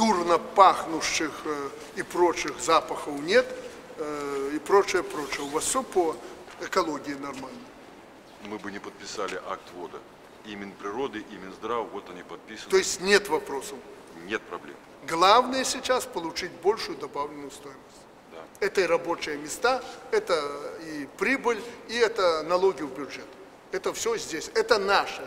дурно пахнущих э, и прочих запахов нет, э, и прочее, прочее. У вас все по экологии нормально. Мы бы не подписали акт ввода. И Минприроды, и Минздрав, вот они подписаны. То есть нет вопросов. Нет проблем. Главное сейчас получить большую добавленную стоимость. Да. Это и рабочие места, это и прибыль, и это налоги в бюджет. Это все здесь. Это наше.